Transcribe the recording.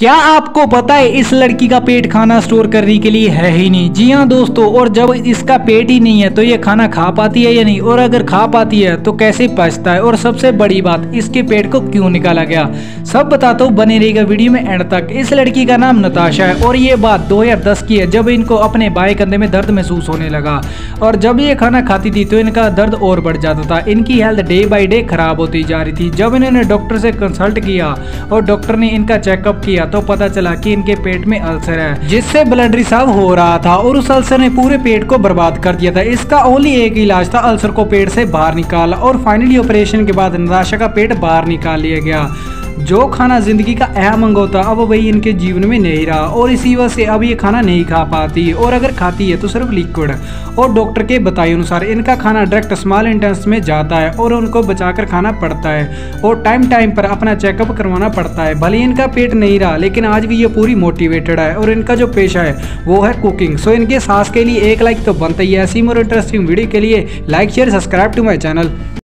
क्या आपको पता है इस लड़की का पेट खाना स्टोर करने के लिए है ही नहीं? जी हाँ दोस्तों, और जब इसका पेट ही नहीं है तो ये खाना खा पाती है या नहीं? और अगर खा पाती है तो कैसे पचता है? और सबसे बड़ी बात, इसके पेट को क्यों निकाला गया? सब बताता हूँ बने रहेगा वीडियो में एंड तक। इस लड़की का नाम नताशा है, और ये बात 2010 की है, जब इनको अपने बाएँ कंधे में दर्द महसूस होने लगा। और जब ये खाना खाती थी तो इनका दर्द और बढ़ जाता था। इनकी हेल्थ डे बाई डे खराब होती जा रही थी। जब इन्होंने डॉक्टर से कंसल्ट किया, और डॉक्टर ने इनका चेकअप किया तो पता चला कि इनके पेट में अल्सर है, जिससे ब्लड रिसाव हो रहा था और उस अल्सर ने पूरे पेट को बर्बाद कर दिया था। इसका ओनली एक इलाज था, अल्सर को पेट से बाहर निकाला और फाइनली ऑपरेशन के बाद नताशा का पेट बाहर निकाल लिया गया। जो खाना ज़िंदगी का अहम अंग होता, अब वही इनके जीवन में नहीं रहा, और इसी वजह से अब ये खाना नहीं खा पाती, और अगर खाती है तो सिर्फ़ लिक्विड और डॉक्टर के बताए अनुसार, इनका खाना डायरेक्ट स्मॉल इंटेंस में जाता है, और उनको बचाकर खाना पड़ता है, और टाइम टाइम पर अपना चेकअप करवाना पड़ता है। भले इनका पेट नहीं रहा, लेकिन आज भी ये पूरी मोटिवेटेड है, और इनका जो पेशा है, वो है कुकिंग सो इनके सास के लिए एक लाइक तो बनता ही है। ऐसी मोर इंटरेस्टिंग वीडियो के लिए like share subscribe to my channel